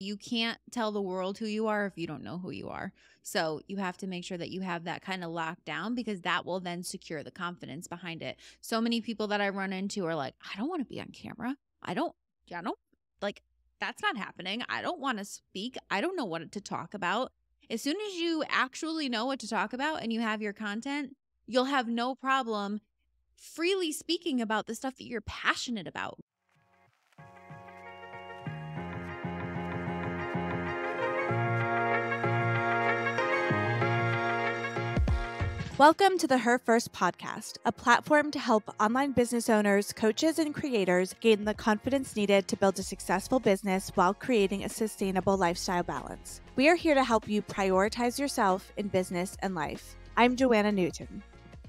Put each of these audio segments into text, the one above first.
You can't tell the world who you are if you don't know who you are. So you have to make sure that you have that kind of locked down because that will then secure the confidence behind it. So many people that I run into are like, I don't want to be on camera. I don't, I don't like that's not happening. I don't want to speak. I don't know what to talk about. As soon as you actually know what to talk about and you have your content, you'll have no problem freely speaking about the stuff that you're passionate about. Welcome to the Her First podcast, a platform to help online business owners, coaches, and creators gain the confidence needed to build a successful business while creating a sustainable lifestyle balance. We are here to help you prioritize yourself in business and life. I'm Joanna Newton.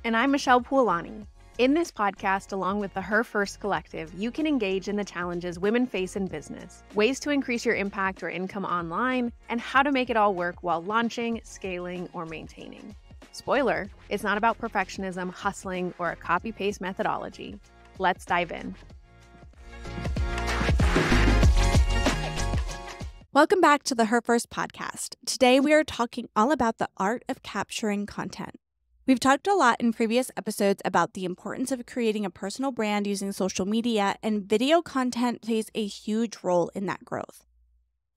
And I'm Michelle Pualani. In this podcast, along with the Her First Collective, you can engage in the challenges women face in business, ways to increase your impact or income online, and how to make it all work while launching, scaling, or maintaining. Spoiler, it's not about perfectionism, hustling, or a copy paste methodology. Let's dive in. Welcome back to the Her First podcast. Today we are talking all about the art of capturing content. We've talked a lot in previous episodes about the importance of creating a personal brand using social media, and video content plays a huge role in that growth.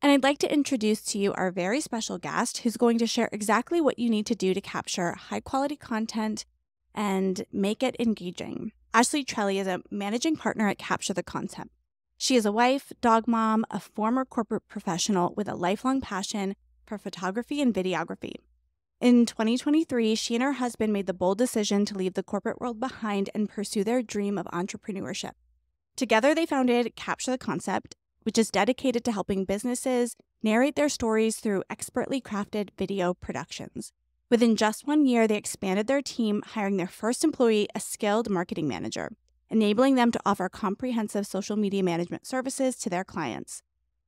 And I'd like to introduce to you our very special guest who's going to share exactly what you need to do to capture high quality content and make it engaging. Ashley Trelli is a managing partner at Capture the Concept. She is a wife, dog mom, a former corporate professional with a lifelong passion for photography and videography. In 2023, she and her husband made the bold decision to leave the corporate world behind and pursue their dream of entrepreneurship. Together, they founded Capture the Concept, which is dedicated to helping businesses narrate their stories through expertly crafted video productions. Within just one year, they expanded their team, hiring their first employee, a skilled marketing manager, enabling them to offer comprehensive social media management services to their clients.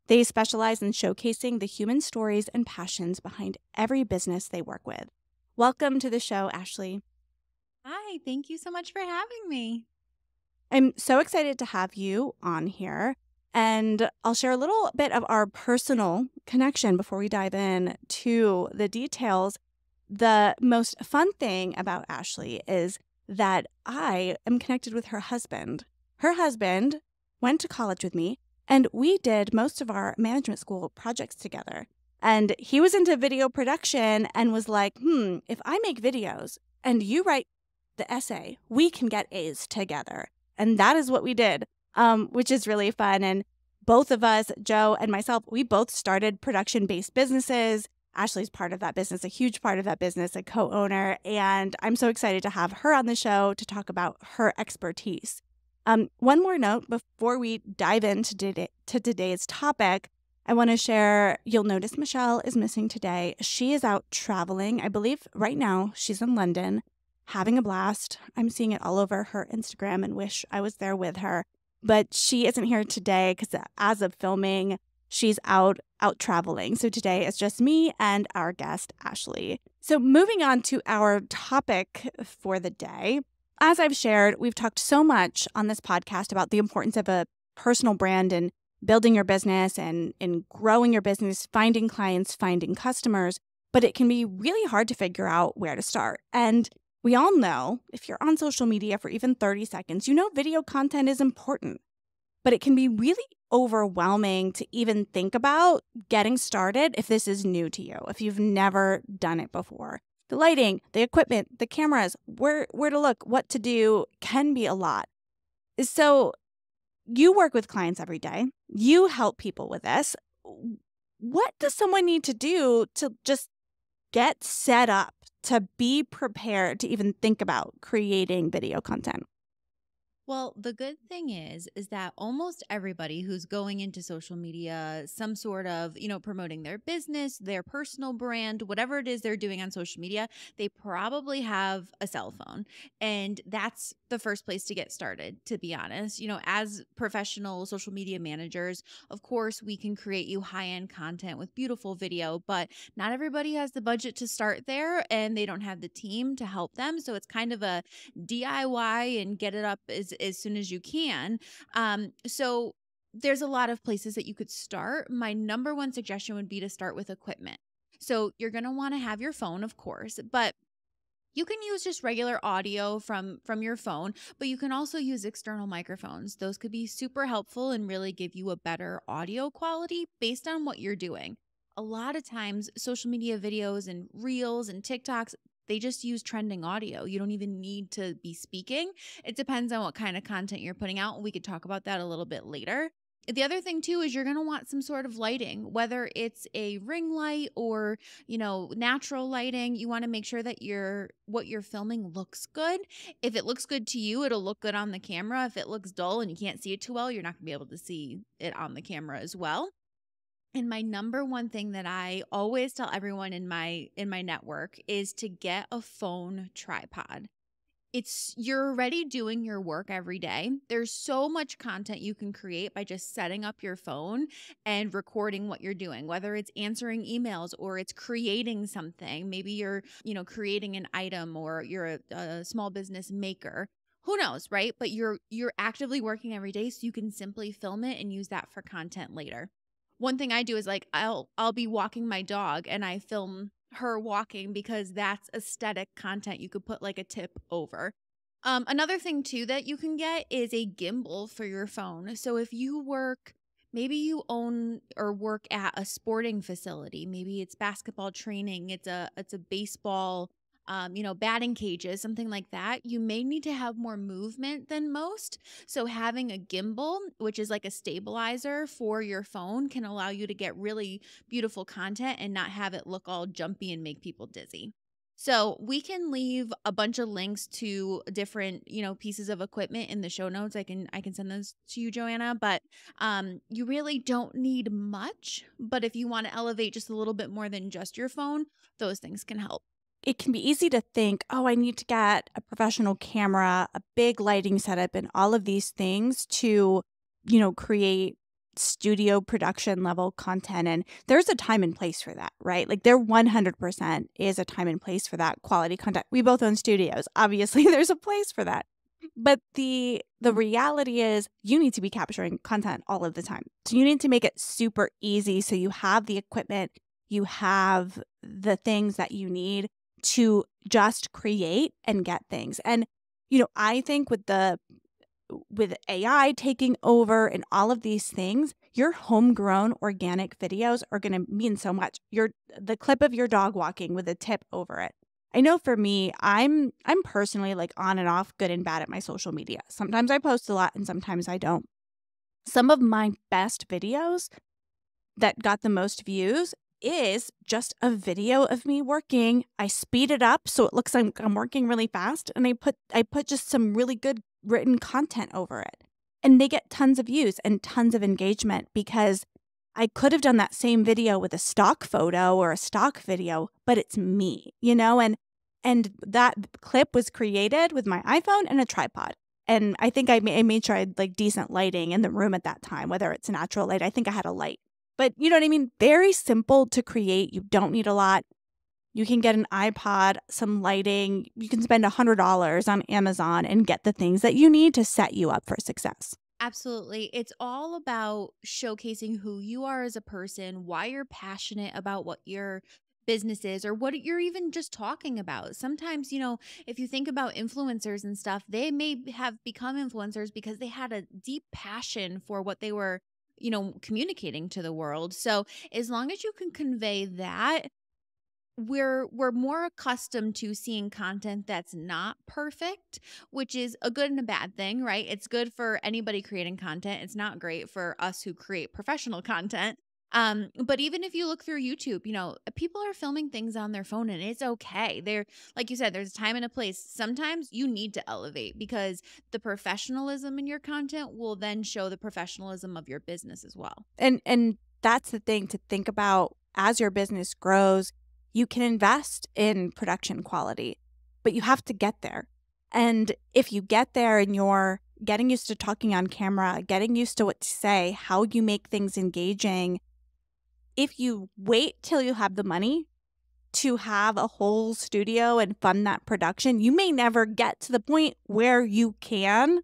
They specialize in showcasing the human stories and passions behind every business they work with. Welcome to the show, Ashley. Hi, thank you so much for having me. I'm so excited to have you on here. And I'll share a little bit of our personal connection before we dive in to the details. The most fun thing about Ashley is that I am connected with her husband. Her husband went to college with me, and we did most of our management school projects together. And he was into video production and was like, hmm, if I make videos and you write the essay, we can get A's together. And that is what we did um, which is really fun. And both of us, Joe and myself, we both started production based businesses. Ashley's part of that business, a huge part of that business, a co owner. And I'm so excited to have her on the show to talk about her expertise. Um, one more note before we dive into today, to today's topic. I want to share, you'll notice Michelle is missing today. She is out traveling. I believe right now she's in London having a blast. I'm seeing it all over her Instagram and wish I was there with her but she isn't here today because as of filming, she's out out traveling. So today is just me and our guest Ashley. So moving on to our topic for the day. As I've shared, we've talked so much on this podcast about the importance of a personal brand and building your business and in growing your business, finding clients, finding customers, but it can be really hard to figure out where to start. And we all know if you're on social media for even 30 seconds, you know video content is important, but it can be really overwhelming to even think about getting started if this is new to you, if you've never done it before. The lighting, the equipment, the cameras, where where to look, what to do can be a lot. So you work with clients every day. You help people with this. What does someone need to do to just get set up to be prepared to even think about creating video content? Well, the good thing is is that almost everybody who's going into social media, some sort of, you know, promoting their business, their personal brand, whatever it is they're doing on social media, they probably have a cell phone. And that's the first place to get started, to be honest. You know, as professional social media managers, of course, we can create you high-end content with beautiful video, but not everybody has the budget to start there and they don't have the team to help them. So it's kind of a DIY and get it up as as soon as you can. Um, so there's a lot of places that you could start. My number one suggestion would be to start with equipment. So you're going to want to have your phone, of course, but you can use just regular audio from from your phone but you can also use external microphones those could be super helpful and really give you a better audio quality based on what you're doing a lot of times social media videos and reels and tiktoks they just use trending audio. You don't even need to be speaking. It depends on what kind of content you're putting out we could talk about that a little bit later. The other thing too is you're going to want some sort of lighting whether it's a ring light or you know natural lighting. You want to make sure that your what you're filming looks good. If it looks good to you it'll look good on the camera. If it looks dull and you can't see it too well you're not going to be able to see it on the camera as well and my number one thing that I always tell everyone in my in my network is to get a phone tripod it's you're already doing your work every day. There's so much content you can create by just setting up your phone and recording what you're doing, whether it's answering emails or it's creating something. Maybe you're, you know, creating an item or you're a, a small business maker. Who knows, right? But you're you're actively working every day so you can simply film it and use that for content later. One thing I do is like I'll I'll be walking my dog and I film her walking because that's aesthetic content you could put like a tip over. Um, another thing too that you can get is a gimbal for your phone. So if you work, maybe you own or work at a sporting facility, maybe it's basketball training, it's a it's a baseball um, you know, batting cages, something like that, you may need to have more movement than most. So, having a gimbal, which is like a stabilizer for your phone, can allow you to get really beautiful content and not have it look all jumpy and make people dizzy. So we can leave a bunch of links to different, you know, pieces of equipment in the show notes. I can I can send those to you, Joanna. But um, you really don't need much. But if you want to elevate just a little bit more than just your phone, those things can help it can be easy to think, oh, I need to get a professional camera, a big lighting setup, and all of these things to, you know, create studio production level content. And there's a time and place for that, right? Like there 100% is a time and place for that quality content. We both own studios. Obviously, there's a place for that. But the the reality is you need to be capturing content all of the time. So you need to make it super easy so you have the equipment, you have the things that you need to just create and get things. And, you know, I think with the with AI taking over and all of these things, your homegrown organic videos are going to mean so much. Your the clip of your dog walking with a tip over it. I know for me, I'm I'm personally like on and off, good and bad at my social media. Sometimes I post a lot and sometimes I don't. Some of my best videos that got the most views is just a video of me working. I speed it up so it looks like I'm working really fast and I put I put just some really good written content over it. And they get tons of views and tons of engagement because I could have done that same video with a stock photo or a stock video, but it's me, you know, and and that clip was created with my iPhone and a tripod. And I think I, I made sure I had like decent lighting in the room at that time, whether it's natural light. I think I had a light but you know what I mean? Very simple to create. You don't need a lot. You can get an iPod, some lighting. You can spend $100 on Amazon and get the things that you need to set you up for success. Absolutely. It's all about showcasing who you are as a person, why you're passionate about what your business is, or what you're even just talking about. Sometimes, you know, if you think about influencers and stuff, they may have become influencers because they had a deep passion for what they were you know, communicating to the world. So as long as you can convey that, we're we're more accustomed to seeing content that's not perfect which is a good and a bad thing right? It's good for anybody creating content. It's not great for us who create professional content um, but even if you look through YouTube, you know, people are filming things on their phone and it's okay. They're like you said, there's a time and a place. Sometimes you need to elevate because the professionalism in your content will then show the professionalism of your business as well. And and that's the thing to think about as your business grows, you can invest in production quality, but you have to get there. And if you get there and you're getting used to talking on camera, getting used to what to say, how you make things engaging, if you wait till you have the money to have a whole studio and fund that production, you may never get to the point where you can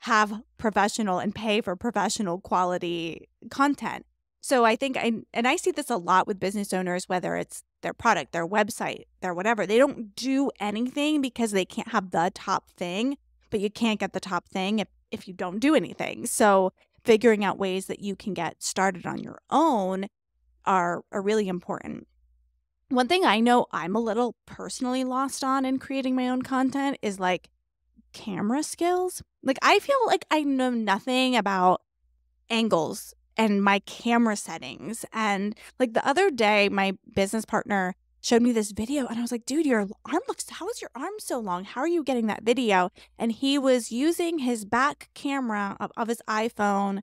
have professional and pay for professional quality content. So I think I and I see this a lot with business owners whether it's their product, their website, their whatever. They don't do anything because they can't have the top thing, but you can't get the top thing if if you don't do anything. So figuring out ways that you can get started on your own are are really important. One thing I know I'm a little personally lost on in creating my own content is like camera skills. Like I feel like I know nothing about angles and my camera settings. And like the other day, my business partner showed me this video and I was like, dude, your arm looks, how is your arm so long? How are you getting that video? And he was using his back camera of, of his iPhone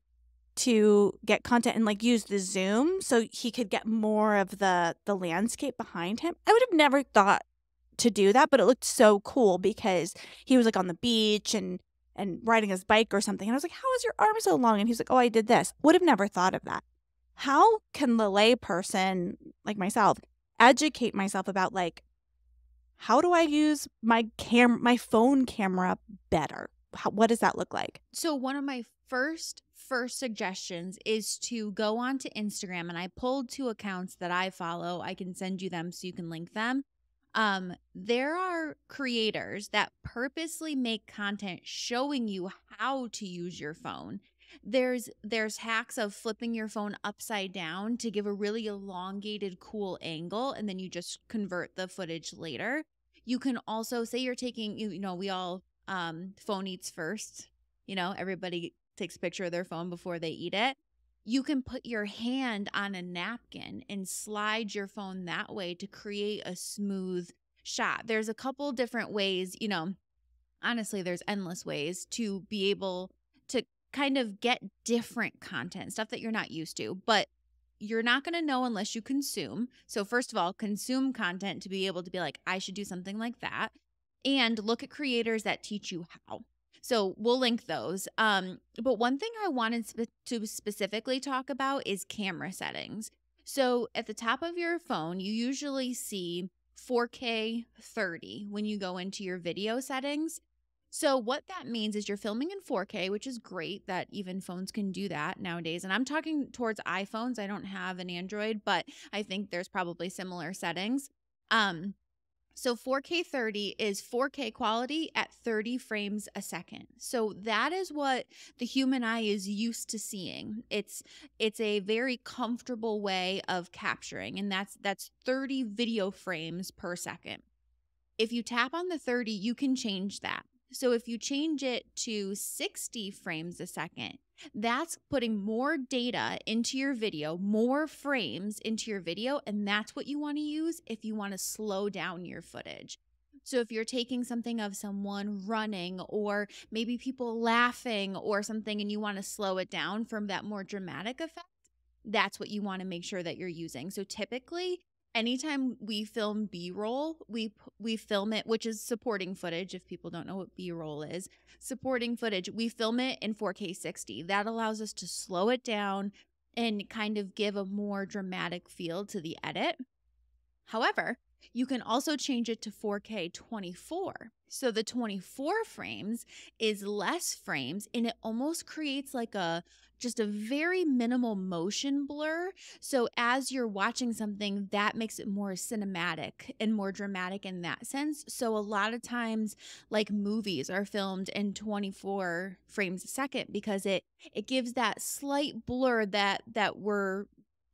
to get content and like use the zoom so he could get more of the the landscape behind him. I would have never thought to do that, but it looked so cool because he was like on the beach and and riding his bike or something. And I was like, How is your arm so long? And he's like, Oh, I did this. Would have never thought of that. How can the lay person like myself educate myself about like how do I use my cam my phone camera better? How, what does that look like? So one of my first first suggestions is to go onto Instagram and I pulled two accounts that I follow. I can send you them so you can link them um there are creators that purposely make content showing you how to use your phone there's there's hacks of flipping your phone upside down to give a really elongated cool angle and then you just convert the footage later you can also say you're taking you know we all um phone eats first you know everybody takes a picture of their phone before they eat it you can put your hand on a napkin and slide your phone that way to create a smooth shot. There's a couple different ways, you know, honestly, there's endless ways to be able to kind of get different content, stuff that you're not used to, but you're not going to know unless you consume. So, first of all, consume content to be able to be like, I should do something like that. And look at creators that teach you how. So we'll link those. Um, but one thing I wanted spe- to specifically talk about is camera settings. So at the top of your phone, you usually see 4K 30 when you go into your video settings. So, what that means is you're filming in 4K, which is great that even phones can do that nowadays. And I'm talking towards iPhones. I don't have an Android, but I think there's probably similar settings. Um, so 4K 30 is 4K quality at 30 frames a second. So that is what the human eye is used to seeing. It's it's a very comfortable way of capturing and that's that's 30 video frames per second. If you tap on the 30, you can change that. So if you change it to 60 frames a second, that's putting more data into your video, more frames into your video, and that's what you want to use if you want to slow down your footage. So if you're taking something of someone running or maybe people laughing or something and you want to slow it down from that more dramatic effect, that's what you want to make sure that you're using. So typically anytime we film b-roll we we film it which is supporting footage if people don't know what b-roll is supporting footage we film it in 4k 60 that allows us to slow it down and kind of give a more dramatic feel to the edit. However you can also change it to 4k 24 so the 24 frames is less frames and it almost creates like a just a very minimal motion blur. So as you're watching something, that makes it more cinematic and more dramatic in that sense. So a lot of times like movies are filmed in 24 frames a second because it it gives that slight blur that that we're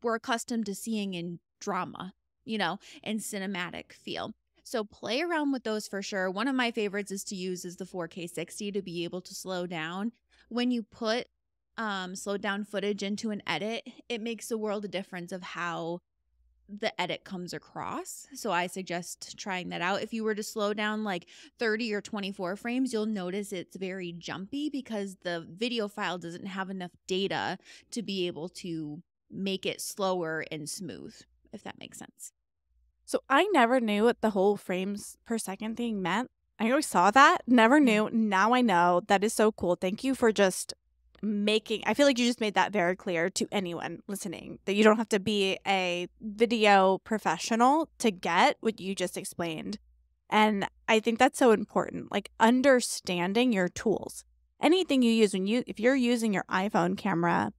we're accustomed to seeing in drama, you know, and cinematic feel. So play around with those for sure. One of my favorites is to use is the 4K 60 to be able to slow down. When you put um, slowed down footage into an edit, it makes a world of difference of how the edit comes across. So I suggest trying that out. If you were to slow down like 30 or 24 frames, you'll notice it's very jumpy because the video file doesn't have enough data to be able to make it slower and smooth, if that makes sense. So I never knew what the whole frames per second thing meant. I always saw that, never knew. Now I know. That is so cool. Thank you for just making I feel like you just made that very clear to anyone listening that you don't have to be a video professional to get what you just explained. And I think that's so important, like understanding your tools. anything you use when you if you're using your iPhone camera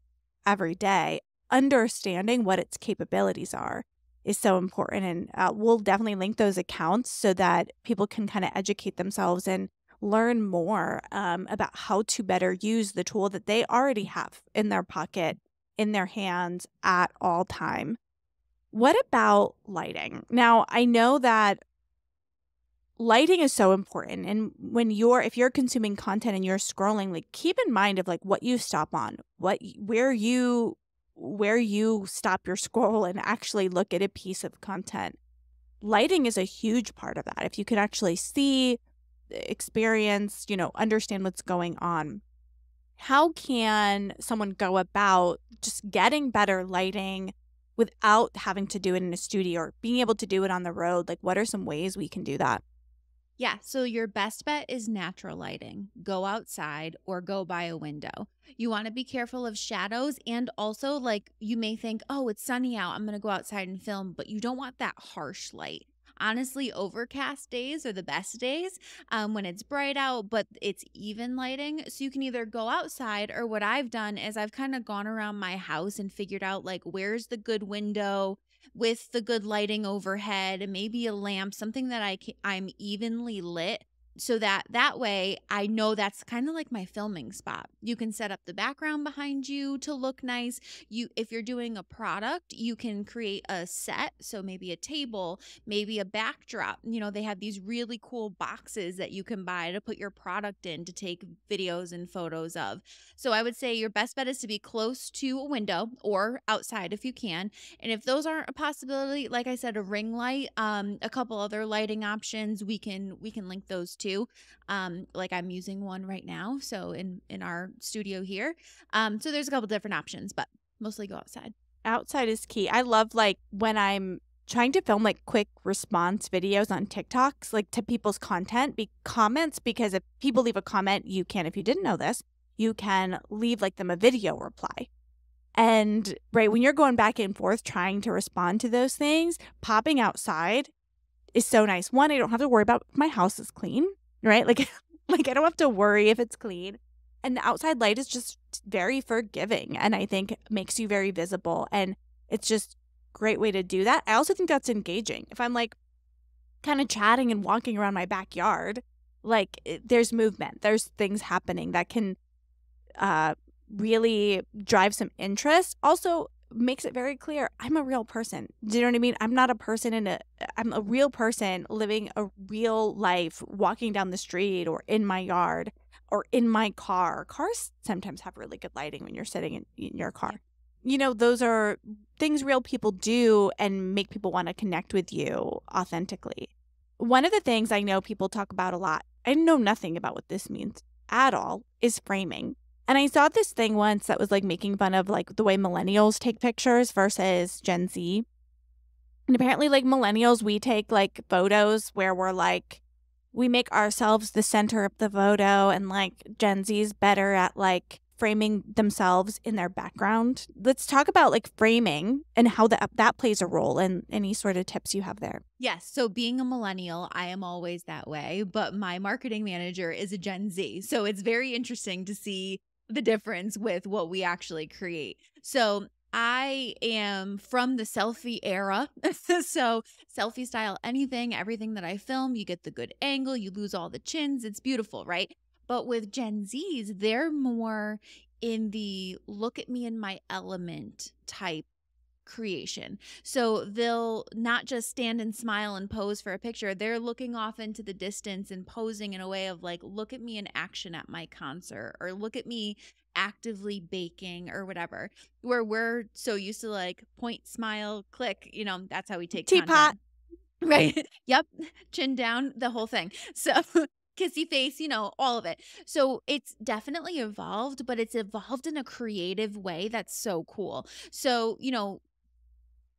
every day, understanding what its capabilities are is so important. And uh, we'll definitely link those accounts so that people can kind of educate themselves and learn more um, about how to better use the tool that they already have in their pocket, in their hands at all time. What about lighting? Now, I know that lighting is so important and when you're if you're consuming content and you're scrolling like keep in mind of like what you stop on what where you where you stop your scroll and actually look at a piece of content. Lighting is a huge part of that. If you can actually see, experience, you know, understand what's going on. How can someone go about just getting better lighting without having to do it in a studio or being able to do it on the road? Like, what are some ways we can do that? Yeah. So your best bet is natural lighting. Go outside or go by a window. You want to be careful of shadows. And also, like, you may think, oh, it's sunny out. I'm going to go outside and film, but you don't want that harsh light. Honestly, overcast days are the best days um, when it's bright out, but it's even lighting. So you can either go outside, or what I've done is I've kind of gone around my house and figured out, like, where's the good window with the good lighting overhead maybe a lamp, something that I can, I'm evenly lit so that that way I know that's kind of like my filming spot. You can set up the background behind you to look nice. You if you're doing a product, you can create a set, so maybe a table, maybe a backdrop. You know, they have these really cool boxes that you can buy to put your product in to take videos and photos of. So I would say your best bet is to be close to a window or outside if you can. And if those aren't a possibility, like I said a ring light, um a couple other lighting options, we can we can link those too. Um, like I'm using one right now, so in in our studio here. Um, so there's a couple different options, but mostly go outside. Outside is key. I love like when I'm trying to film like quick response videos on TikToks, like to people's content, be comments, because if people leave a comment, you can, if you didn't know this, you can leave like them a video reply. And right when you're going back and forth trying to respond to those things, popping outside is so nice. One, I don't have to worry about my house is clean, right? Like like I don't have to worry if it's clean. And the outside light is just very forgiving and I think makes you very visible and it's just great way to do that. I also think that's engaging. If I'm like kind of chatting and walking around my backyard, like it, there's movement, there's things happening that can uh really drive some interest. Also, makes it very clear I'm a real person. Do you know what I mean? I'm not a person in a I'm a real person living a real life walking down the street or in my yard or in my car. Cars sometimes have really good lighting when you're sitting in, in your car. You know, those are things real people do and make people want to connect with you authentically. One of the things I know people talk about a lot, I know nothing about what this means at all, is framing. And I saw this thing once that was like making fun of like the way millennials take pictures versus Gen Z. And apparently, like millennials, we take like photos where we're like, we make ourselves the center of the photo, and like Gen Z's better at like framing themselves in their background. Let's talk about like framing and how that that plays a role and any sort of tips you have there. Yes, so being a millennial, I am always that way, but my marketing manager is a Gen Z. So it's very interesting to see the difference with what we actually create. So I am from the selfie era. so, selfie style anything, everything that I film, you get the good angle, you lose all the chins. It's beautiful, right? But with Gen Zs, they're more in the look at me in my element type creation. So they'll not just stand and smile and pose for a picture, they're looking off into the distance and posing in a way of like, look at me in action at my concert or look at me actively baking or whatever. Where we're so used to like point, smile, click, you know, that's how we take teapot. Right. yep. Chin down, the whole thing. So kissy face, you know, all of it. So it's definitely evolved, but it's evolved in a creative way that's so cool. So, you know,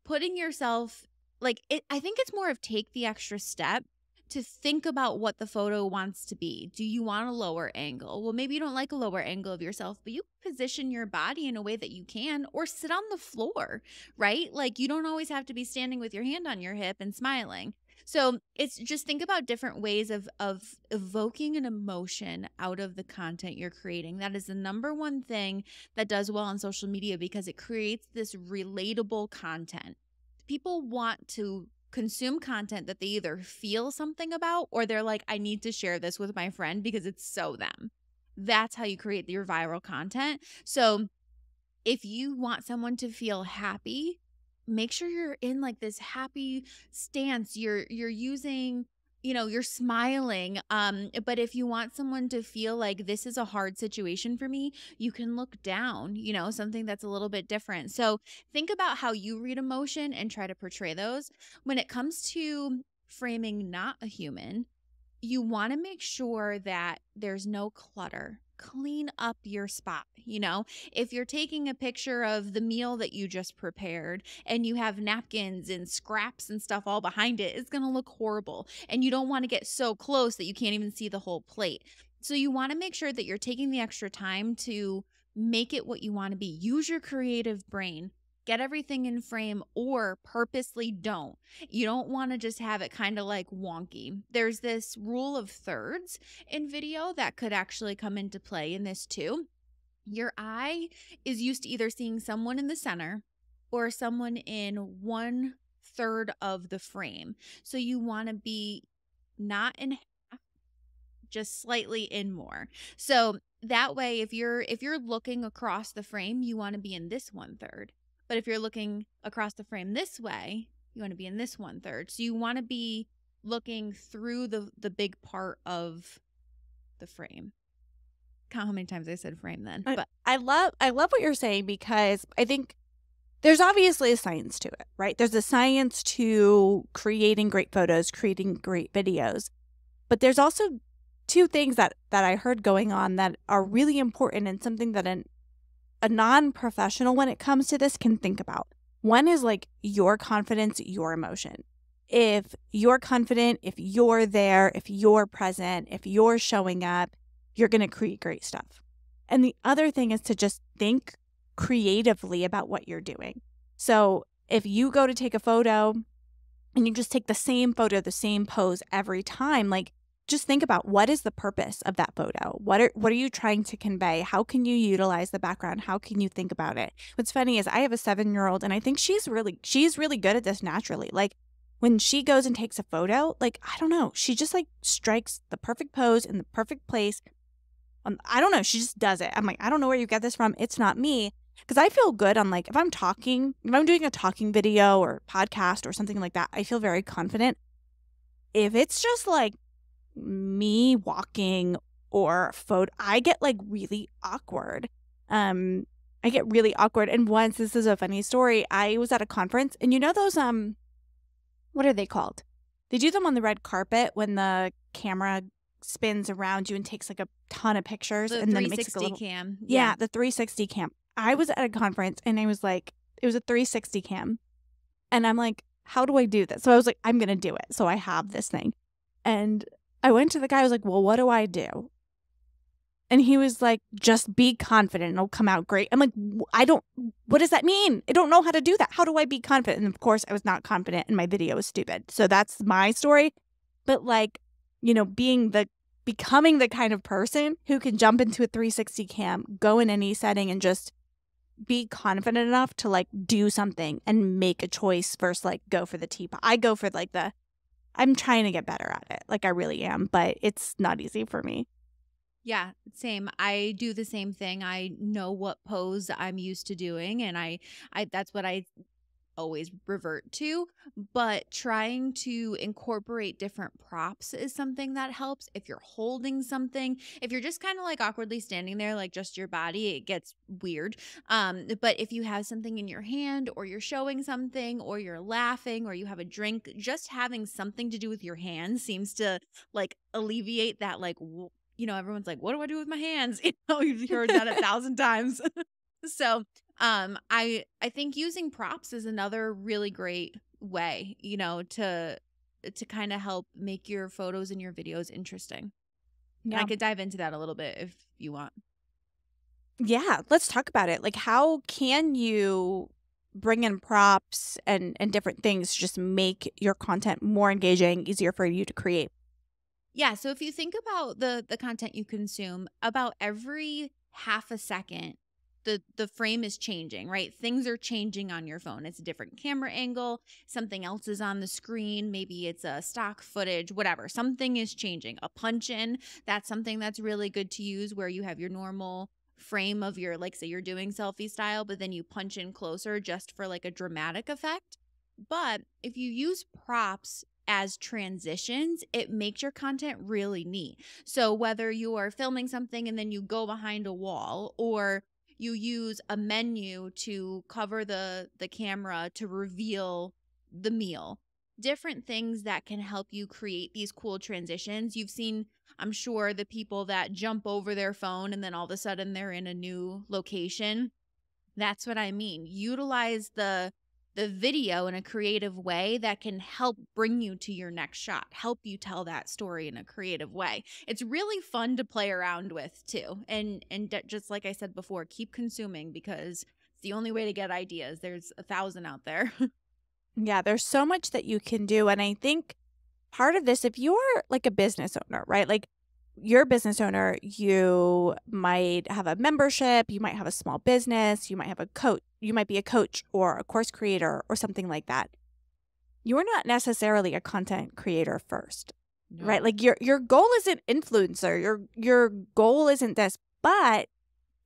putting yourself like it, I think it's more of take the extra step to think about what the photo wants to be. Do you want a lower angle? Well, maybe you don't like a lower angle of yourself, but you position your body in a way that you can or sit on the floor, right? Like you don't always have to be standing with your hand on your hip and smiling. So it's just think about different ways of of evoking an emotion out of the content you're creating. That is the number one thing that does well on social media because it creates this relatable content. People want to consume content that they either feel something about or they're like, I need to share this with my friend because it's so them. That's how you create your viral content. So if you want someone to feel happy, make sure you're in like this happy stance. You're you're using you know you're smiling um but if you want someone to feel like this is a hard situation for me you can look down you know something that's a little bit different. So think about how you read emotion and try to portray those. When it comes to framing not a human you want to make sure that there's no clutter clean up your spot. You know, if you're taking a picture of the meal that you just prepared and you have napkins and scraps and stuff all behind it, it's going to look horrible. And you don't want to get so close that you can't even see the whole plate. So you want to make sure that you're taking the extra time to make it what you want to be. Use your creative brain get everything in frame or purposely don't. You don't want to just have it kind of like wonky. There's this rule of thirds in video that could actually come into play in this too. Your eye is used to either seeing someone in the center or someone in one third of the frame. So you want to be not in half, just slightly in more. So that way if you're if you're looking across the frame, you want to be in this one third. But if you're looking across the frame this way, you want to be in this one third. So you want to be looking through the the big part of the frame. Count how many times I said frame then. I, But I love I love what you're saying because I think there's obviously a science to it, right? There's a science to creating great photos, creating great videos. But there's also two things that that I heard going on that are really important and something that an a non professional when it comes to this can think about. One is like your confidence, your emotion. If you're confident, if you're there, if you're present, if you're showing up, you're going to create great stuff. And the other thing is to just think creatively about what you're doing. So if you go to take a photo and you just take the same photo, the same pose every time, like just think about what is the purpose of that photo? What are what are you trying to convey? How can you utilize the background? How can you think about it? What's funny is i have a seven year old and i think she's really she's really good at this naturally. Like when she goes and takes a photo like i don't know she just like strikes the perfect pose in the perfect place. Um, i don't know she just does it. I'm like i don't know where you get this from. It's not me. Because i feel good on like if i'm talking if i'm doing a talking video or podcast or something like that i feel very confident. If it's just like me walking or photo I get like really awkward. Um I get really awkward and once this is a funny story, I was at a conference and you know those um what are they called? They do them on the red carpet when the camera spins around you and takes like a ton of pictures the and then it makes a 360 little cam. yeah, the 360 cam. I was at a conference and I was like, it was a 360 cam. And I'm like, how do I do this? So I was like, I'm going to do it. So I have this thing. And I went to the guy, I was like, well, what do I do? And he was like, just be confident. It'll come out great. I'm like, I don't, what does that mean? I don't know how to do that. How do I be confident? And of course, I was not confident and my video was stupid. So that's my story. But like, you know, being the, becoming the kind of person who can jump into a 360 cam, go in any setting and just be confident enough to like do something and make a choice versus like go for the teapot. I go for like the I'm trying to get better at it. Like I really am, but it's not easy for me. Yeah, same. I do the same thing. I know what pose I'm used to doing and I I that's what I always revert to, but trying to incorporate different props is something that helps. If you're holding something, if you're just kind of like awkwardly standing there like just your body, it gets weird. Um but if you have something in your hand or you're showing something or you're laughing or you have a drink, just having something to do with your hands seems to like alleviate that like you know, everyone's like, what do I do with my hands? You know, you've heard that a thousand times. so um i i think using props is another really great way you know to to kind of help make your photos and your videos interesting and i could dive into that a little bit if you want Yeah, let's talk about it. Like how can you bring in props and and different things to just make your content more engaging, easier for you to create? Yeah, so if you think about the the content you consume, about every half a second the the frame is changing, right? Things are changing on your phone. It's a different camera angle, something else is on the screen, maybe it's a stock footage, whatever. Something is changing. A punch in, that's something that's really good to use where you have your normal frame of your like say you're doing selfie style, but then you punch in closer just for like a dramatic effect. But if you use props as transitions, it makes your content really neat. So whether you are filming something and then you go behind a wall or you use a menu to cover the the camera to reveal the meal. Different things that can help you create these cool transitions. You've seen i'm sure the people that jump over their phone and then all of a sudden they're in a new location. That's what i mean. Utilize the the video in a creative way that can help bring you to your next shot, help you tell that story in a creative way. It's really fun to play around with too. And and just like I said before, keep consuming because it's the only way to get ideas. There's a thousand out there. yeah, there's so much that you can do and I think part of this if you're like a business owner, right? Like you're a business owner, you might have a membership, you might have a small business, you might have a coach, you might be a coach or a course creator or something like that. You're not necessarily a content creator first. No. Right? Like your your goal isn't influencer. Your your goal isn't this, but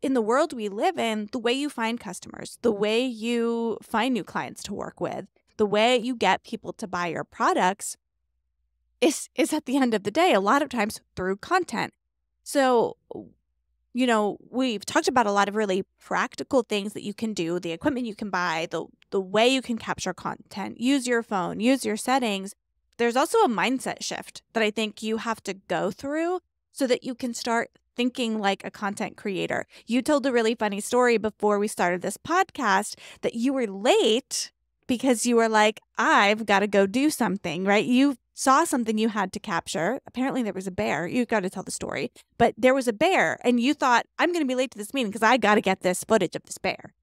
in the world we live in, the way you find customers, the mm-hmm. way you find new clients to work with, the way you get people to buy your products is is at the end of the day a lot of times through content. So you know, we've talked about a lot of really practical things that you can do, the equipment you can buy, the the way you can capture content, use your phone, use your settings. There's also a mindset shift that I think you have to go through so that you can start thinking like a content creator. You told a really funny story before we started this podcast that you were late because you were like, I've got to go do something, right? You saw something you had to capture. Apparently, there was a bear. You've got to tell the story, but there was a bear, and you thought, I'm going to be late to this meeting because I got to get this footage of this bear.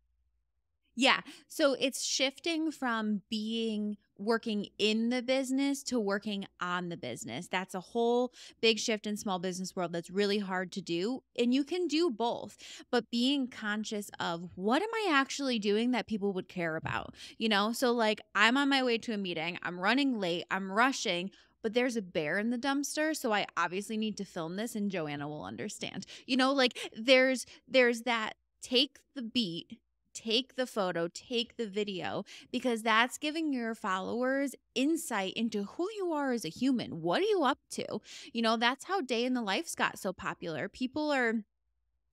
Yeah. So it's shifting from being working in the business to working on the business. That's a whole big shift in small business world that's really hard to do. And you can do both, but being conscious of what am I actually doing that people would care about? You know, so like I'm on my way to a meeting, I'm running late, I'm rushing but there's a bear in the dumpster so i obviously need to film this and joanna will understand you know like there's there's that take the beat take the photo, take the video, because that's giving your followers insight into who you are as a human. What are you up to? You know, that's how Day in the Lives got so popular. People are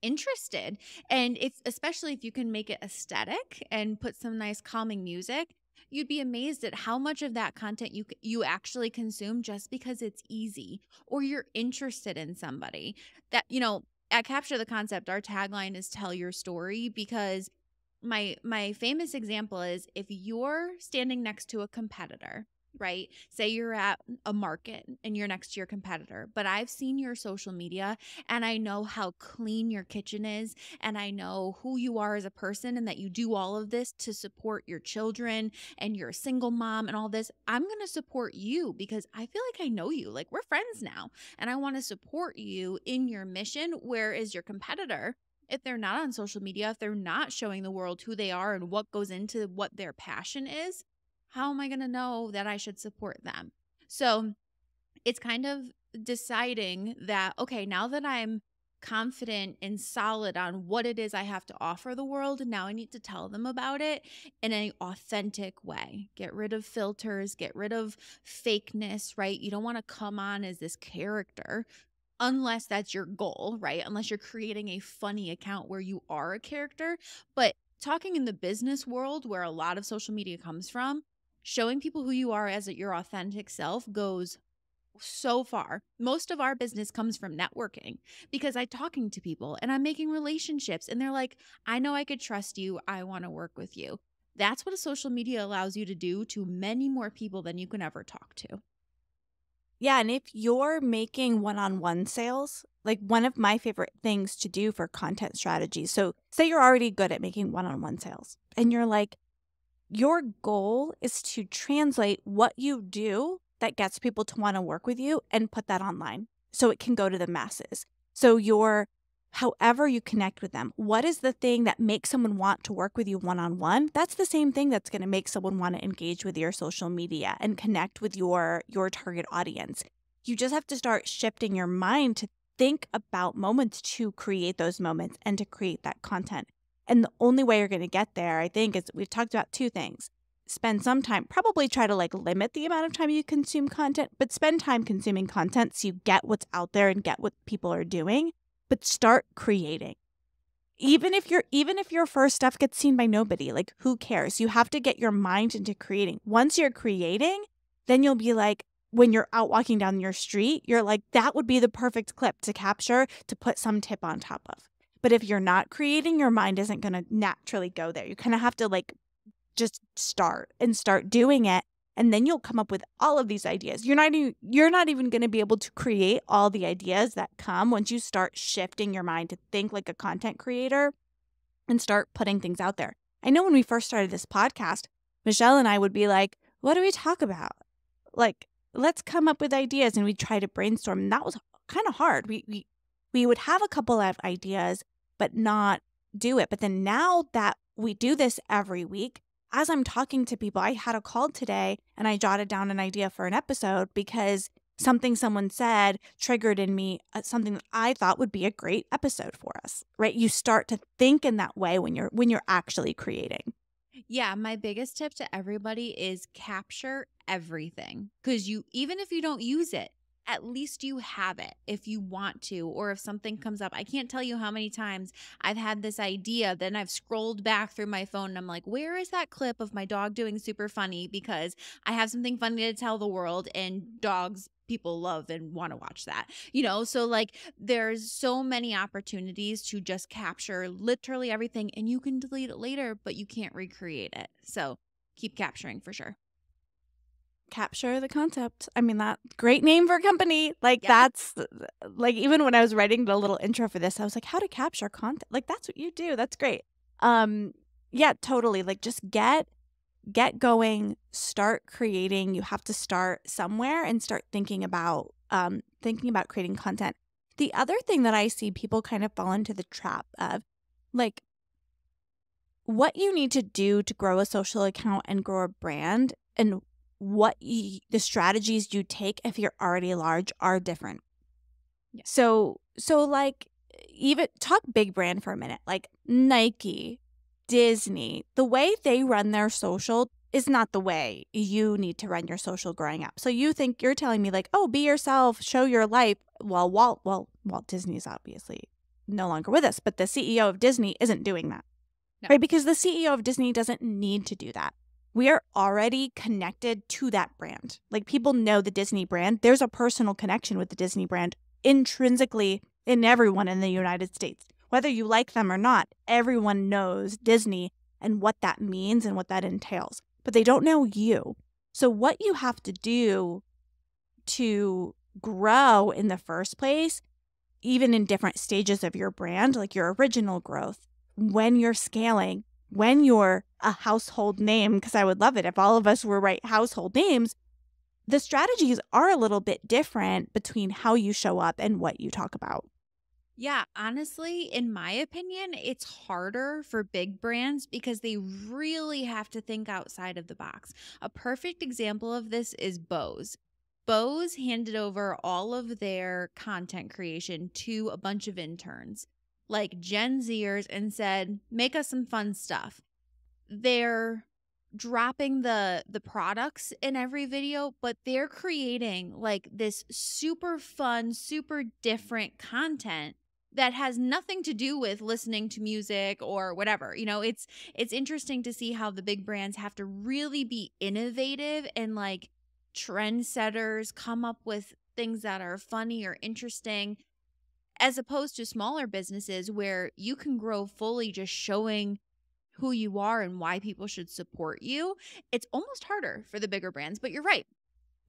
interested and if especially if you can make it aesthetic and put some nice calming music you'd be amazed at how much of that content you you actually consume just because it's easy or you're interested in somebody that you know at capture the concept our tagline is tell your story because my my famous example is if you're standing next to a competitor right? Say you're at a market and you're next to your competitor but i've seen your social media and i know how clean your kitchen is and i know who you are as a person and that you do all of this to support your children and you're a single mom and all this. I'm going to support you because i feel like i know you like we're friends now and i want to support you in your mission whereas your competitor if they're not on social media, if they're not showing the world who they are and what goes into what their passion is, how am I going to know that I should support them? So it's kind of deciding that, okay, now that I'm confident and solid on what it is I have to offer the world. Now I need to tell them about it in an authentic way. Get rid of filters, get rid of fakeness, right? You don't want to come on as this character unless that's your goal, right? Unless you're creating a funny account where you are a character. But talking in the business world where a lot of social media comes from, showing people who you are as your authentic self goes so far. Most of our business comes from networking because I'm talking to people and I'm making relationships and they're like, I know I could trust you. I want to work with you. That's what a social media allows you to do to many more people than you can ever talk to. Yeah, and if you're making one-on-one sales, like one of my favorite things to do for content strategies. So, say you're already good at making one-on-one sales and you're like, your goal is to translate what you do that gets people to want to work with you and put that online so it can go to the masses. So your however you connect with them. What is the thing that makes someone want to work with you one on one? That's the same thing that's going to make someone want to engage with your social media and connect with your your target audience. You just have to start shifting your mind to think about moments to create those moments and to create that content. And the only way you're going to get there, I think, is we've talked about two things. Spend some time, probably try to like limit the amount of time you consume content, but spend time consuming content so you get what's out there and get what people are doing but start creating. Even if your even if your first stuff gets seen by nobody like who cares? You have to get your mind into creating. Once you're creating then you'll be like when you're out walking down your street you're like that would be the perfect clip to capture to put some tip on top of. But if you're not creating your mind isn't going to naturally go there. You kind of have to like just start and start doing it and then you'll come up with all of these ideas. You're not even you're not even going to be able to create all the ideas that come once you start shifting your mind to think like a content creator and start putting things out there. I know when we first started this podcast michelle and i would be like what do we talk about? Like let's come up with ideas and we try to brainstorm and that was kind of hard. We, we we would have a couple of ideas but not do it. But then now that we do this every week as I'm talking to people, I had a call today and I jotted down an idea for an episode because something someone said triggered in me uh, something that I thought would be a great episode for us. Right? You start to think in that way when you're when you're actually creating. Yeah, my biggest tip to everybody is capture everything cuz you even if you don't use it, at least you have it if you want to, or if something mm-hmm. comes up. I can't tell you how many times I've had this idea, then I've scrolled back through my phone and I'm like, where is that clip of my dog doing super funny? Because I have something funny to tell the world, and dogs people love and want to watch that. You know, so like there's so many opportunities to just capture literally everything and you can delete it later, but you can't recreate it. So keep capturing for sure capture the concept. I mean, that great name for a company. Like yeah. that's like even when I was writing the little intro for this, I was like, how to capture content. Like that's what you do. That's great. Um, yeah, totally. Like just get get going, start creating. You have to start somewhere and start thinking about um thinking about creating content. The other thing that I see people kind of fall into the trap of like what you need to do to grow a social account and grow a brand and what you, the strategies you take if you're already large are different. Yeah. So so like even talk big brand for a minute, like Nike, Disney, the way they run their social is not the way you need to run your social growing up. So you think you're telling me like, "Oh, be yourself, show your life." Well, Walt well, Walt Disney is obviously no longer with us, but the CEO of Disney isn't doing that. No. Right? Because the CEO of Disney doesn't need to do that we are already connected to that brand. Like people know the Disney brand. There's a personal connection with the Disney brand intrinsically in everyone in the United States. Whether you like them or not, everyone knows Disney and what that means and what that entails. But they don't know you. So, what you have to do to grow in the first place, even in different stages of your brand, like your original growth, when you're scaling, when you're a household name, because I would love it if all of us were right household names, the strategies are a little bit different between how you show up and what you talk about. Yeah, honestly, in my opinion, it's harder for big brands because they really have to think outside of the box. A perfect example of this is Bose. Bose handed over all of their content creation to a bunch of interns like Gen Zers and said, "Make us some fun stuff." They're dropping the the products in every video, but they're creating like this super fun, super different content that has nothing to do with listening to music or whatever. You know, it's it's interesting to see how the big brands have to really be innovative and like trendsetters come up with things that are funny or interesting as opposed to smaller businesses where you can grow fully just showing who you are and why people should support you. It's almost harder for the bigger brands, but you're right.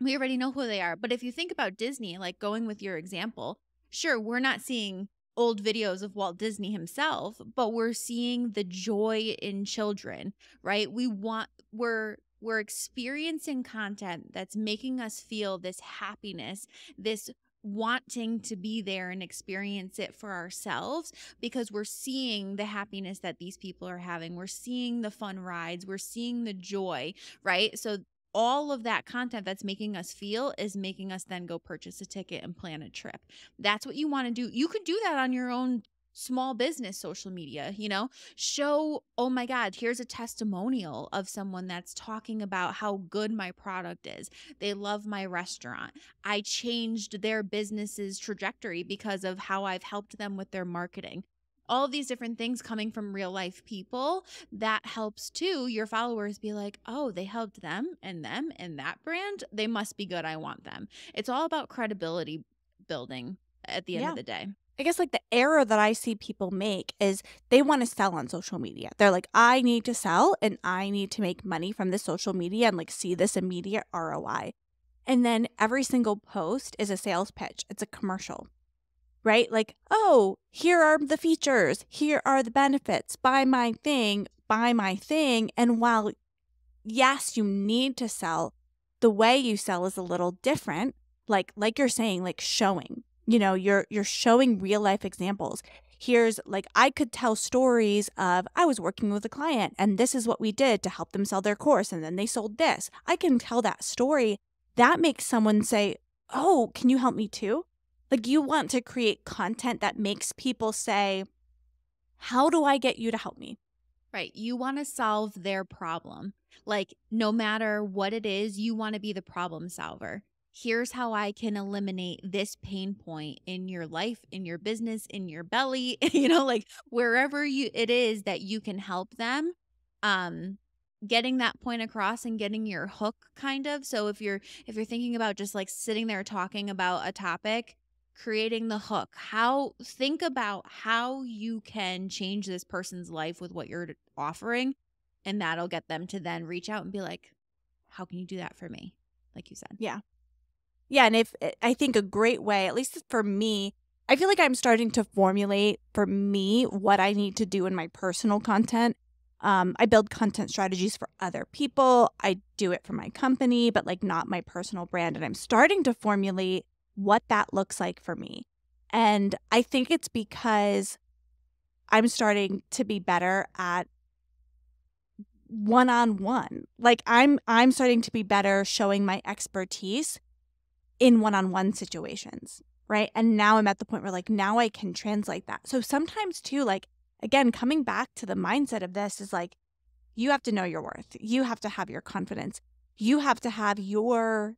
We already know who they are. But if you think about Disney, like going with your example, sure, we're not seeing old videos of Walt Disney himself, but we're seeing the joy in children, right? We want we're we're experiencing content that's making us feel this happiness, this wanting to be there and experience it for ourselves because we're seeing the happiness that these people are having. We're seeing the fun rides, we're seeing the joy, right? So all of that content that's making us feel is making us then go purchase a ticket and plan a trip. That's what you want to do. You could do that on your own small business social media, you know, show, oh my God, here's a testimonial of someone that's talking about how good my product is. They love my restaurant. I changed their business's trajectory because of how I've helped them with their marketing all of these different things coming from real life people that helps too your followers be like oh they helped them and them and that brand they must be good i want them it's all about credibility building at the end Yeah. of the day I guess like the error that I see people make is they want to sell on social media. They're like, I need to sell and I need to make money from this social media and like see this immediate ROI. And then every single post is a sales pitch, it's a commercial, right? Like, oh, here are the features, here are the benefits, buy my thing, buy my thing. And while, yes, you need to sell, the way you sell is a little different. Like, like you're saying, like showing you know you're you're showing real life examples. Here's like i could tell stories of i was working with a client and this is what we did to help them sell their course and then they sold this. I can tell that story. That makes someone say oh can you help me too? Like you want to create content that makes people say how do i get you to help me? Right you want to solve their problem. Like no matter what it is you want to be the problem solver here's how I can eliminate this pain point in your life, in your business, in your belly, you know, like wherever you it is that you can help them. Um getting that point across and getting your hook kind of. So if you're if you're thinking about just like sitting there talking about a topic, creating the hook. How think about how you can change this person's life with what you're offering and that'll get them to then reach out and be like, "How can you do that for me?" Like you said. Yeah, and if eh, I think a great way, at least for me, I feel like I'm starting to formulate for me what I need to do in my personal content. Um, I build content strategies for other people. I do it for my company, but like not my personal brand. And I'm starting to formulate what that looks like for me. And I think it's because I'm starting to be better at one on one. Like I'm I'm starting to be better showing my expertise in one-on-one situations right? And now i'm at the point where like now i can translate that. So sometimes too like again coming back to the mindset of this is like you have to know your worth. You have to have your confidence. You have to have your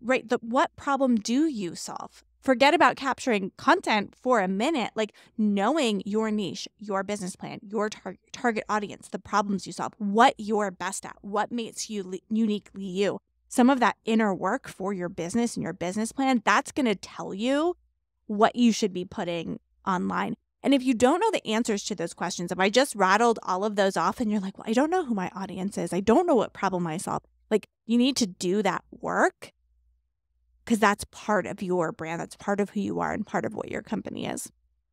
right the what problem do you solve? Forget about capturing content for a minute like knowing your niche your business plan your tar- target audience the problems you solve what you're best at what makes you uniquely you some of that inner work for your business and your business plan, that's going to tell you what you should be putting online. And if you don't know the answers to those questions, if I just rattled all of those off and you're like, well, I don't know who my audience is, I don't know what problem I solve, like you need to do that work because that's part of your brand. That's part of who you are and part of what your company is.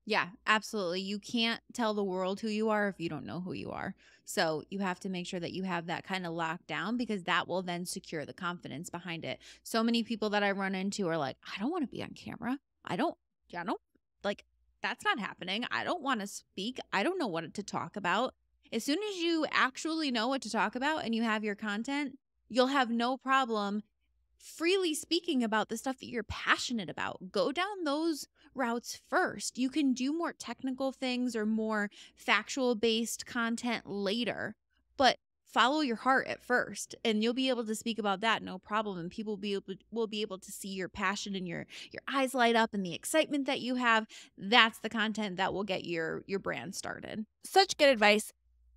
Yeah, absolutely. You can't tell the world who you are if you don't know who you are. So you have to make sure that you have that kind of locked down because that will then secure the confidence behind it. So many people that I run into are like, I don't want to be on camera. I don't, I don't like that's not happening. I don't want to speak. I don't know what to talk about. As soon as you actually know what to talk about and you have your content, you'll have no problem freely speaking about the stuff that you're passionate about. Go down those routes first. You can do more technical things or more factual based content later, but follow your heart at first and you'll be able to speak about that no problem and people will be able, will be able to see your passion and your your eyes light up and the excitement that you have that's the content that will get your your brand started Such good advice.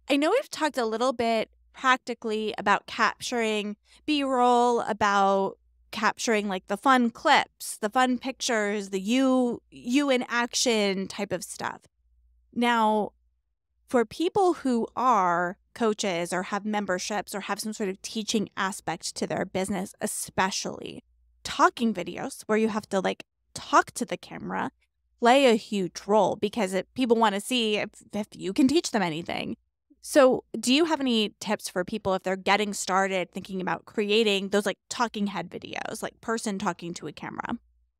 I know we've talked a little bit practically about capturing B roll, about capturing like the fun clips, the fun pictures, the you you in action type of stuff. Now, for people who are coaches or have memberships or have some sort of teaching aspect to their business, especially talking videos where you have to like talk to the camera, play a huge role because it, people want to see if, if you can teach them anything. So, do you have any tips for people if they're getting started thinking about creating those like talking head videos, like person talking to a camera?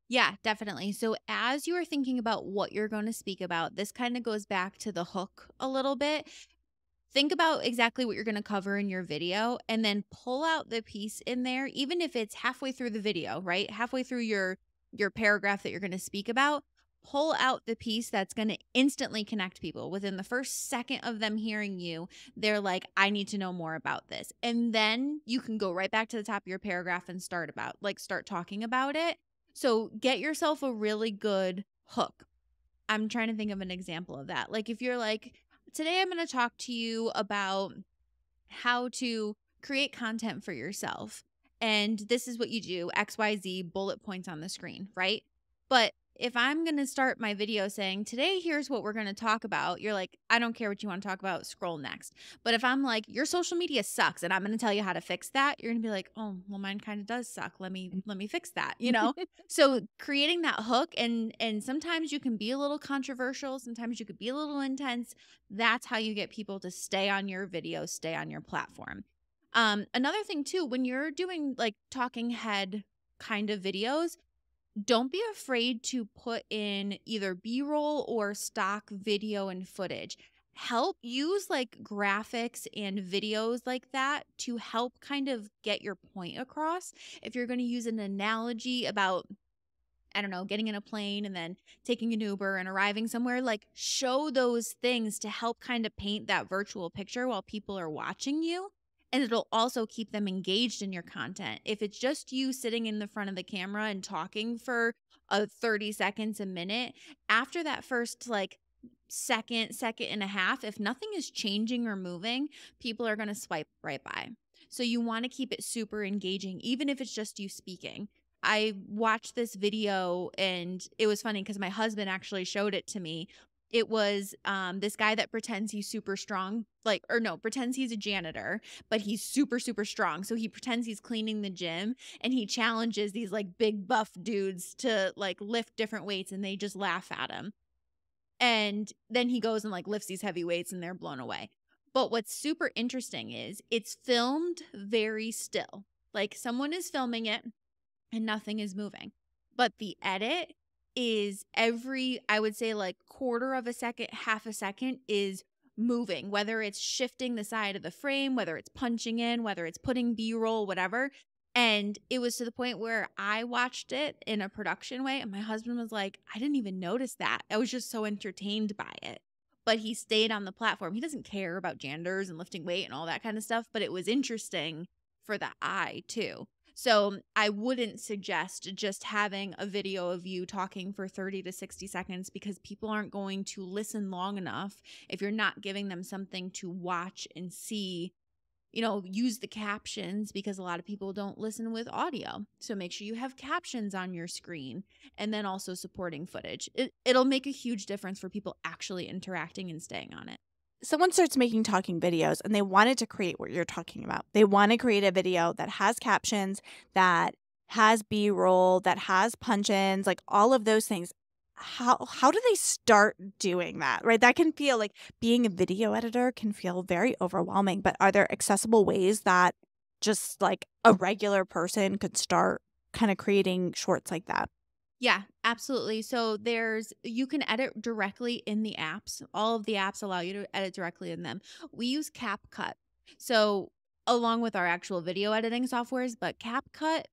Yeah, definitely. So, as you are thinking about what you're going to speak about, this kind of goes back to the hook a little bit. Think about exactly what you're going to cover in your video and then pull out the piece in there even if it's halfway through the video, right? Halfway through your your paragraph that you're going to speak about, pull out the piece that's going to instantly connect people. Within the first second of them hearing you they're like i need to know more about this. And then you can go right back to the top of your paragraph and start about like start talking about it. So get yourself a really good hook. I'm trying to think of an example of that. Like if you're like today i'm going to talk to you about how to create content for yourself and this is what you do xyz bullet points on the screen right? But if I'm going to start my video saying, today, here's what we're going to talk about, you're like, I don't care what you want to talk about, scroll next. But if I'm like, your social media sucks and I'm going to tell you how to fix that, you're going to be like, oh, well, mine kind of does suck. Let me, let me fix that, you know? so creating that hook and, and sometimes you can be a little controversial. Sometimes you could be a little intense. That's how you get people to stay on your video, stay on your platform. Um, another thing too, when you're doing like talking head kind of videos, don't be afraid to put in either b-roll or stock video and footage. Help use like graphics and videos like that to help kind of get your point across. If you're going to use an analogy about I don't know, getting in a plane and then taking an Uber and arriving somewhere, like show those things to help kind of paint that virtual picture while people are watching you and it'll also keep them engaged in your content. If it's just you sitting in the front of the camera and talking for a 30 seconds a minute, after that first like second, second and a half, if nothing is changing or moving, people are going to swipe right by. So you want to keep it super engaging, even if it's just you speaking. I watched this video and it was funny because my husband actually showed it to me it was um, this guy that pretends he's super strong, like, or no, pretends he's a janitor, but he's super, super strong. So he pretends he's cleaning the gym and he challenges these like big buff dudes to like lift different weights and they just laugh at him. And then he goes and like lifts these heavy weights and they're blown away. But what's super interesting is it's filmed very still. Like someone is filming it and nothing is moving. But the edit is every, I would say, like quarter of a second, half a second is moving, whether it's shifting the side of the frame, whether it's punching in, whether it's putting B roll, whatever. And it was to the point where I watched it in a production way, and my husband was like, I didn't even notice that. I was just so entertained by it. But he stayed on the platform. He doesn't care about genders and lifting weight and all that kind of stuff, but it was interesting for the eye too. So I wouldn't suggest just having a video of you talking for 30 to 60 seconds because people aren't going to listen long enough if you're not giving them something to watch and see. You know, use the captions because a lot of people don't listen with audio. So make sure you have captions on your screen and then also supporting footage. It, it'll make a huge difference for people actually interacting and staying on it someone starts making talking videos and they wanted to create what you're talking about. They want to create a video that has captions, that has B-roll, that has punch-ins, like all of those things. How how do they start doing that? Right? That can feel like being a video editor can feel very overwhelming, but are there accessible ways that just like a regular person could start kind of creating shorts like that? Yeah, absolutely. So there's you can edit directly in the apps. All of the apps allow you to edit directly in them. We use CapCut. So along with our actual video editing softwares, but CapCut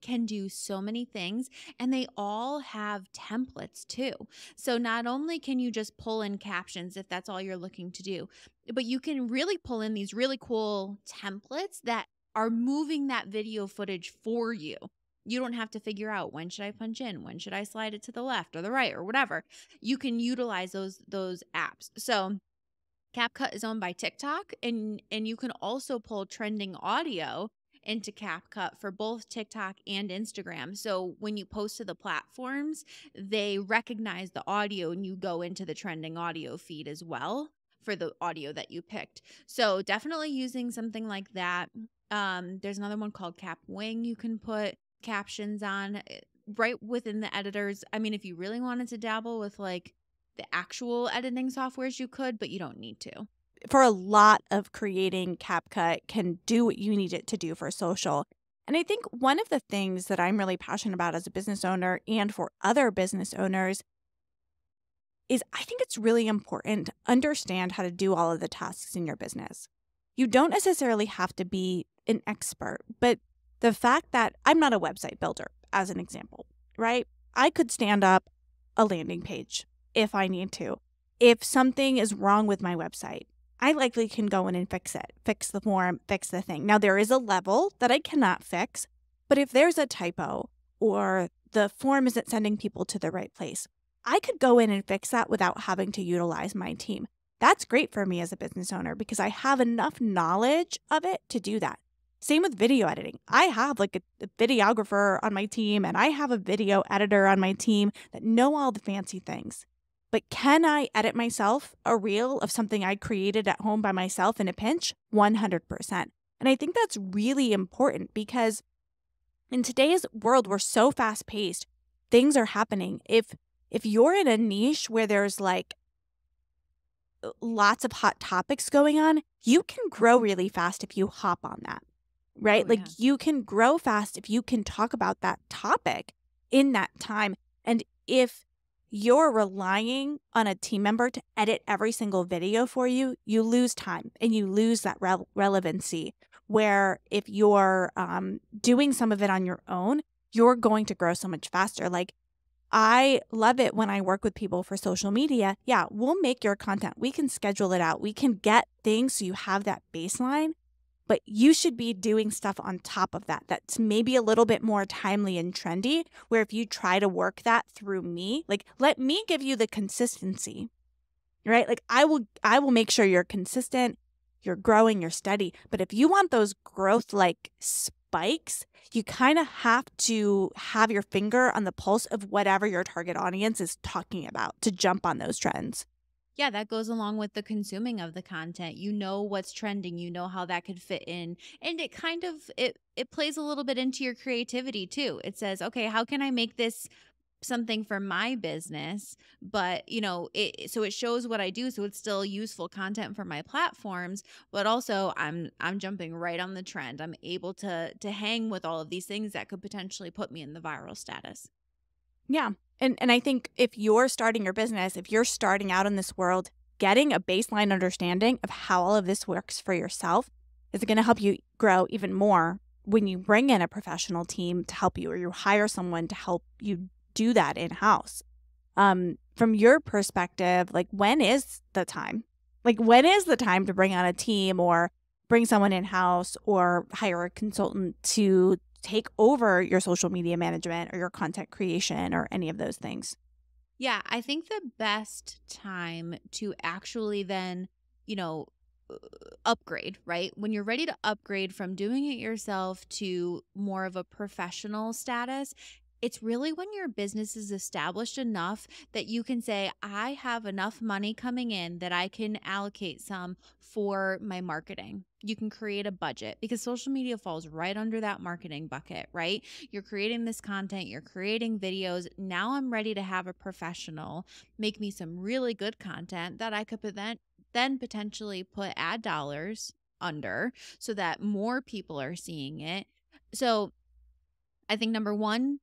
can do so many things and they all have templates too. So not only can you just pull in captions if that's all you're looking to do, but you can really pull in these really cool templates that are moving that video footage for you. You don't have to figure out when should I punch in, when should I slide it to the left or the right or whatever. You can utilize those those apps. So CapCut is owned by TikTok and and you can also pull trending audio into CapCut for both TikTok and Instagram. So when you post to the platforms, they recognize the audio and you go into the trending audio feed as well for the audio that you picked. So definitely using something like that. Um, there's another one called Kapwing you can put captions on. Eh, right within the editors. I mean, if you really wanted to dabble with like the actual editing softwares, you could, but you don't need to. For a lot of creating, CapCut can do what you need it to do for social. And I think one of the things that I'm really passionate about as a business owner and for other business owners is I think it's really important to understand how to do all of the tasks in your business. You don't necessarily have to be an expert, but the fact that I'm not a website builder, as an example, right? I could stand up a landing page if I need to. If something is wrong with my website, I likely can go in and fix it, fix the form, fix the thing. Now, there is a level that I cannot fix, but if there's a typo or the form isn't sending people to the right place, I could go in and fix that without having to utilize my team. That's great for me as a business owner because I have enough knowledge of it to do that. Same with video editing. I have like a, a, videographer on my team and I have a video editor on my team that know all the fancy things. But can I edit myself a reel of something I created at home by myself in a pinch? 100%. And I think that's really important because in today's world, we're so fast paced. Things are happening. If if you're in a niche where there's like lots of hot topics going on, you can grow really fast if you hop on that right? Oh, like yeah. you can grow fast if you can talk about that topic in that time. And if you're relying on a team member to edit every single video for you, you lose time and you lose that re- relevancy. Where if you're um, doing some of it on your own, you're going to grow so much faster. Like, I love it when I work with people for social media. Yeah, we'll make your content. We can schedule it out. We can get things so you have that baseline but you should be doing stuff on top of that that's maybe a little bit more timely and trendy where if you try to work that through me like let me give you the consistency right? Like i will i will make sure you're consistent you're growing you're steady. But if you want those growth like spikes you kind of have to have your finger on the pulse of whatever your target audience is talking about to jump on those trends yeah, that goes along with the consuming of the content. You know what's trending, you know how that could fit in. And it kind of it it plays a little bit into your creativity too. It says, "Okay, how can I make this something for my business but you know it so it shows what i do so it's still useful content for my platforms but also i'm i'm jumping right on the trend i'm able to to hang with all of these things that could potentially put me in the viral status yeah and and I think if you're starting your business, if you're starting out in this world, getting a baseline understanding of how all of this works for yourself is going to help you grow even more when you bring in a professional team to help you or you hire someone to help you do that in house. Um, from your perspective, like when is the time? Like when is the time to bring on a team or bring someone in house or hire a consultant to take over your social media management or your content creation or any of those things? Yeah, I think the best time to actually then, you know, upgrade, right? When you're ready to upgrade from doing it yourself to more of a professional status, it's really when your business is established enough that you can say, I have enough money coming in that I can allocate some for my marketing. You can create a budget because social media falls right under that marketing bucket, right? You're creating this content, you're creating videos. Now I'm ready to have a professional make me some really good content that I could then then potentially put ad dollars under so that more people are seeing it. So I think number 1,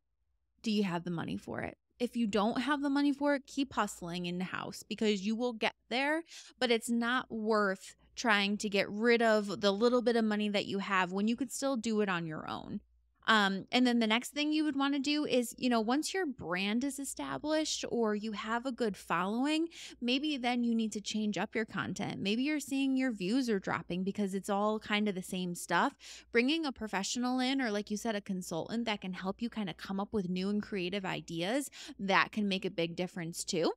do you have the money for it? If you don't have the money for it, keep hustling in the house because you will get there, but it's not worth trying to get rid of the little bit of money that you have when you could still do it on your own. Um, and then the next thing you would want to do is, you know, once your brand is established or you have a good following, maybe then you need to change up your content. Maybe you're seeing your views are dropping because it's all kind of the same stuff. Bringing a professional in, or like you said, a consultant that can help you kind of come up with new and creative ideas, that can make a big difference too.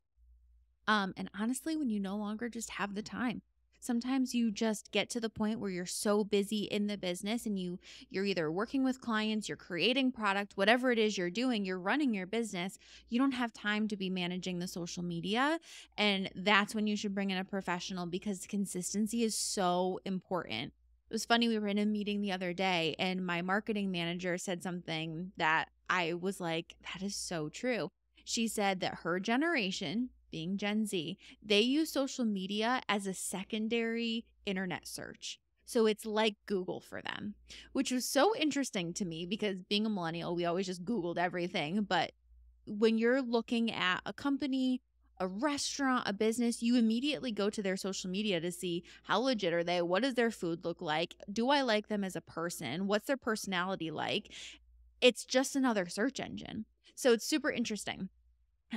Um, and honestly, when you no longer just have the time, sometimes you just get to the point where you're so busy in the business and you you're either working with clients you're creating product whatever it is you're doing you're running your business you don't have time to be managing the social media and that's when you should bring in a professional because consistency is so important It was funny. We were in a meeting the other day, and my marketing manager said something that I was like, that is so true. She said that her generation, being Gen Z, they use social media as a secondary internet search. So it's like Google for them, which was so interesting to me because being a millennial, we always just Googled everything. But when you're looking at a company, a restaurant, a business, you immediately go to their social media to see how legit are they? What does their food look like? Do I like them as a person? What's their personality like? It's just another search engine. So it's super interesting.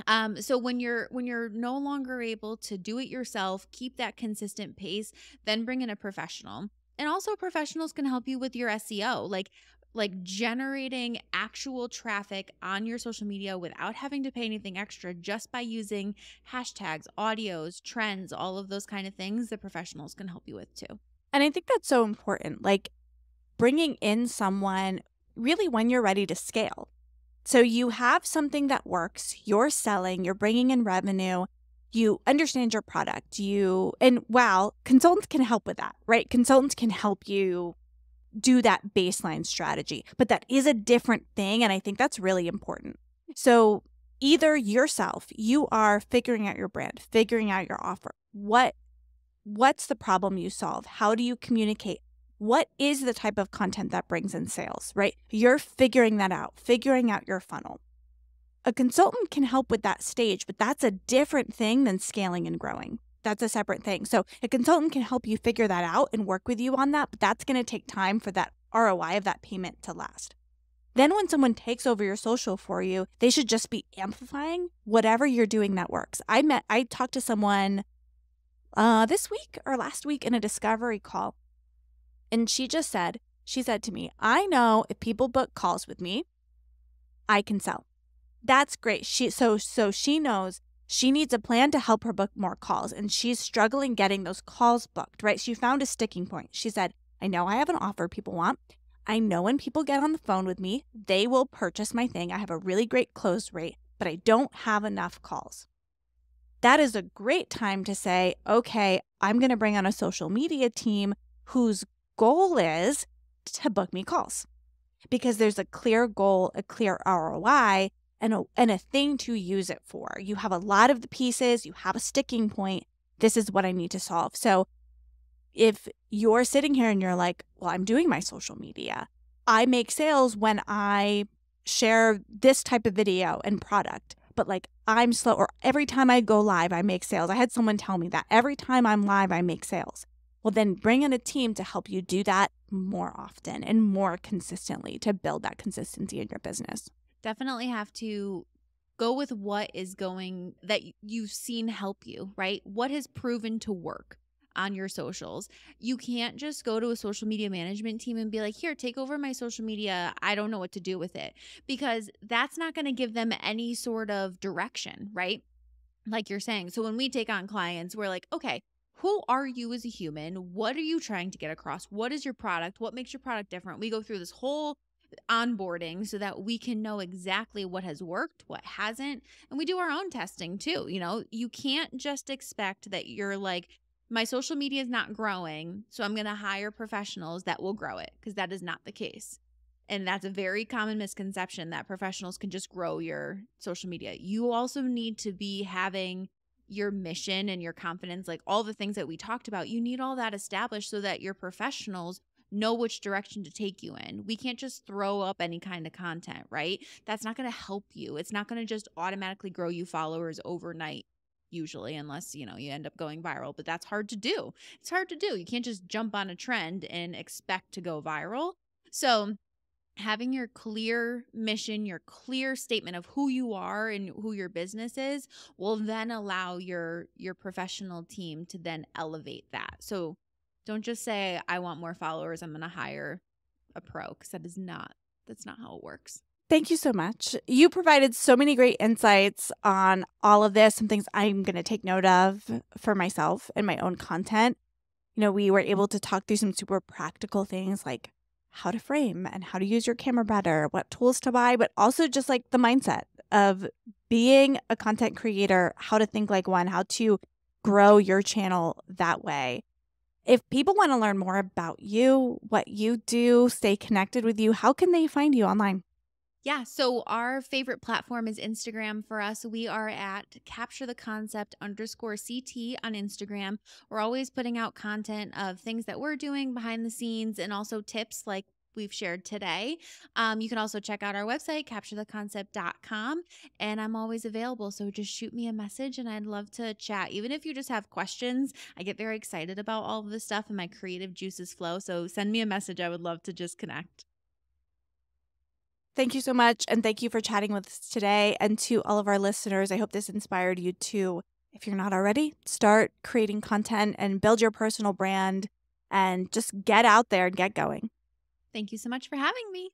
Um, so when you're when you're no longer able to do it yourself, keep that consistent pace, then bring in a professional. And also professionals can help you with your SEO. Like like generating actual traffic on your social media without having to pay anything extra just by using hashtags, audios, trends, all of those kind of things the professionals can help you with too. And I think that's so important. Like bringing in someone really when you're ready to scale. So you have something that works, you're selling, you're bringing in revenue, you understand your product, you, and wow, consultants can help with that, right? Consultants can help you do that baseline strategy, but that is a different thing. And I think that's really important. So either yourself, you are figuring out your brand, figuring out your offer. What what's the problem you solve? How do you communicate? What is the type of content that brings in sales, right? You're figuring that out, figuring out your funnel. A consultant can help with that stage, but that's a different thing than scaling and growing. That's a separate thing. So a consultant can help you figure that out and work with you on that, but that's going to take time for that ROI of that payment to last. Then when someone takes over your social for you, they should just be amplifying whatever you're doing that works. I met I talked to someone uh this week or last week in a discovery call. And she just said, she said to me, "I know if people book calls with me, I can sell." That's great. She so so she knows she needs a plan to help her book more calls, and she's struggling getting those calls booked, right? She found a sticking point. She said, I know I have an offer people want. I know when people get on the phone with me, they will purchase my thing. I have a really great close rate, but I don't have enough calls. That is a great time to say, okay, I'm going to bring on a social media team whose goal is to book me calls because there's a clear goal, a clear ROI, and a, and a thing to use it for. You have a lot of the pieces, you have a sticking point. This is what I need to solve. So if you're sitting here and you're like, well, I'm doing my social media, I make sales when I share this type of video and product, but like I'm slow, or every time I go live, I make sales. I had someone tell me that every time I'm live, I make sales. Well, then bring in a team to help you do that more often and more consistently to build that consistency in your business definitely have to go with what is going that you've seen help you, right? What has proven to work on your socials. You can't just go to a social media management team and be like, here, take over my social media. I don't know what to do with it because that's not going to give them any sort of direction, right? Like you're saying. So when we take on clients, we're like, okay, who are you as a human? What are you trying to get across? What is your product? What makes your product different? We go through this whole onboarding so that we can know exactly what has worked, what hasn't. And we do our own testing too. You know, you can't just expect that you're like, my social media is not growing, so I'm going to hire professionals that will grow it because that is not the case. And that's a very common misconception that professionals can just grow your social media. You also need to be having your mission and your confidence, like all the things that we talked about, you need all that established so that your professionals know which direction to take you in. We can't just throw up any kind of content, right? That's not going to help you. It's not going to just automatically grow you followers overnight usually unless you know you end up going viral but that's hard to do it's hard to do you can't just jump on a trend and expect to go viral so having your clear mission, your clear statement of who you are and who your business is will then allow your your professional team to then elevate that. So don't just say, I want more followers. I'm going to hire a pro because that is not, that's not how it works. Thank you so much. You provided so many great insights on all of this, some things I'm going to take note of for myself and my own content. You know, we were able mm-hmm. to talk through some super practical things like how to frame and how to use your camera better, what tools to buy, but also just like the mindset of being a content creator, how to think like one, how to grow your channel that way. If people want to learn more about you, what you do, stay connected with you, how can they find you online? Yeah, so our favorite platform is Instagram for us. We are at capture the concept underscore CT on Instagram. We're always putting out content of things that we're doing behind the scenes and also tips like we've shared today. Um, you can also check out our website, capturetheconcept.com, and I'm always available. So just shoot me a message and I'd love to chat. Even if you just have questions, I get very excited about all of this stuff and my creative juices flow. So send me a message. I would love to just connect. Thank you so much. And thank you for chatting with us today. And to all of our listeners, I hope this inspired you to, if you're not already, start creating content and build your personal brand and just get out there and get going. Thank you so much for having me.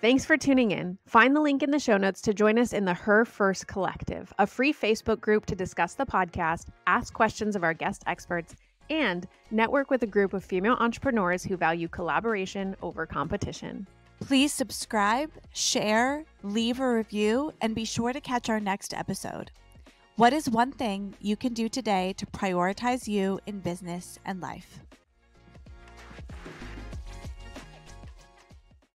Thanks for tuning in. Find the link in the show notes to join us in the Her First Collective, a free Facebook group to discuss the podcast, ask questions of our guest experts, and network with a group of female entrepreneurs who value collaboration over competition. Please subscribe, share, leave a review, and be sure to catch our next episode. What is one thing you can do today to prioritize you in business and life?